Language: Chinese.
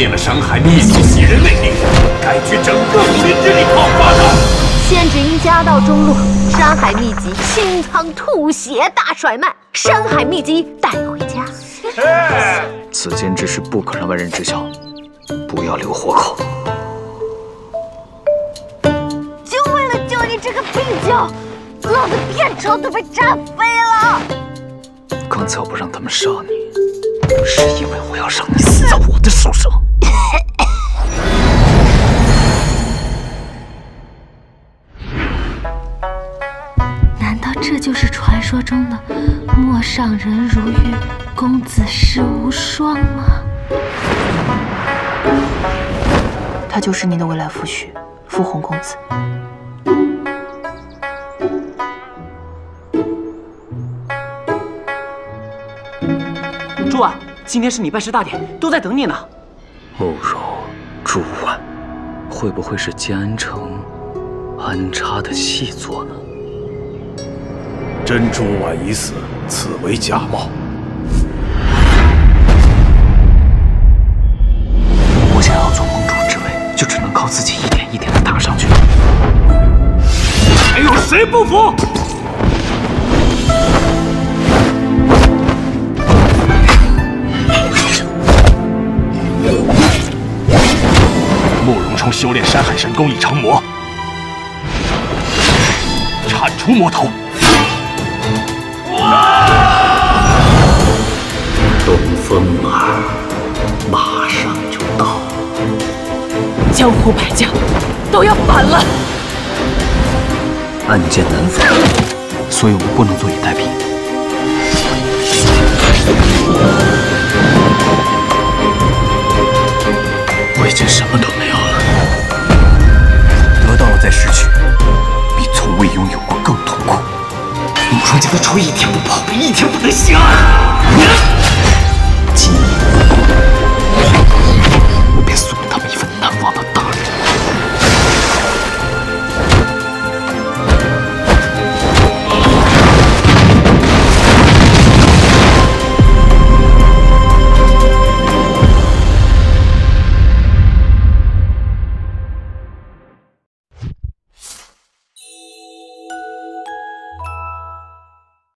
炼了山海秘籍袭人内力，该去整个武林之力爆发的。现只因家道中落，山海秘籍清仓吐血大甩卖，山海秘籍带回家。此间之事不可让外人知晓，不要留活口。就为了救你这个病娇，老子片酬都被炸飞了。刚才我不让他们杀你，是因为我要让你死在我的手上。难道这就是传说中的陌上人如玉，公子世无双吗？他就是您的未来夫婿，傅红公子。朱婉，今天是你拜师大典，都在等你呢。慕容朱婉，会不会是建安城安插的细作呢？真朱婉已死，此为假冒。我想要做盟主之位，就只能靠自己一点一点的打上去。还有谁不服？慕容冲修炼山海神功已成魔，铲除魔头。东风儿马上就到，江湖百将都要反了。暗箭难防，所以我们不能坐以待毙。你说家的仇一天不报一天不能行啊今夜